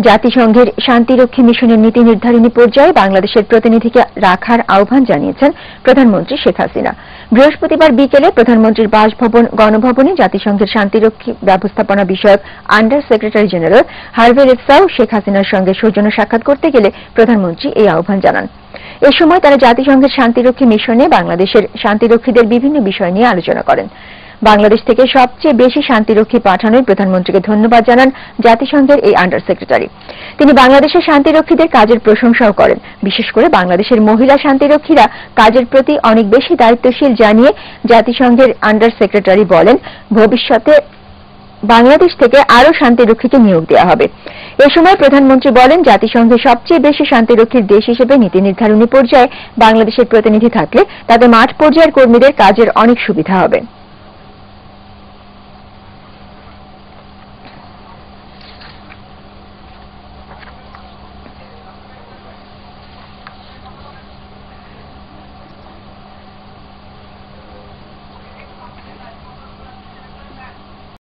জাতিসংঘের শান্তিরক্ষী মিশনের নীতি নির্ধারণী পর্যায়ে বাংলাদেশের প্রতিনিধিকে রাখার আহ্বান জানিয়েছেন প্রধানমন্ত্রী শেখ হাসিনা। বৃহস্পতিবার বিকেলে প্রধানমন্ত্রীর বাসভবন, গণভবনে জাতিসংঘের শান্তিরক্ষী ব্যবস্থাপনা বিষয়ক আন্ডার সেক্রেটারি জেনারেল হারভে রেফসাও শেখ হাসিনার সঙ্গে সৌজন্য সাক্ষাৎ করতে গেলে প্রধানমন্ত্রী এই আহ্বান জানান। এ সময় তারা জাতিসংঘের শান্তিরক্ষী মিশনে বাংলাদেশের শান্তিরক্ষীদের বিভিন্ন বিষয় নিয়ে আলোচনা করেন। বাংলাদেশ থেকে সবচেয়ে বেশি শান্তিরক্ষী পাঠানোয় প্রধানমন্ত্রীকে ধন্যবাদ জানান জাতিসংঘের এই আন্ডার সেক্রেটারি তিনি বাংলাদেশের শান্তিরক্ষীদের কাজের প্রশংসাও করেন। বিশেষ করে বাংলাদেশের মহিলা শান্তিরক্ষীরা কাজের প্রতি অনেক বেশি দায়িত্বশীল জানিয়ে জাতিসংঘের আন্ডার সেক্রেটারি বলেন, ভবিষ্যতে বাংলাদেশ থেকে আরও শান্তিরক্ষীকে নিয়োগ দেওয়া হবে। এ সময় প্রধানমন্ত্রী বলেন জাতিসংঘের সবচেয়ে বেশি শান্তিরক্ষীর দেশ হিসেবে নীতি নির্ধারণী পর্যায়ে বাংলাদেশের প্রতিনিধি থাকলে তাদের মাঠ পর্যায়ের কর্মীদের কাজের অনেক সুবিধা হবে।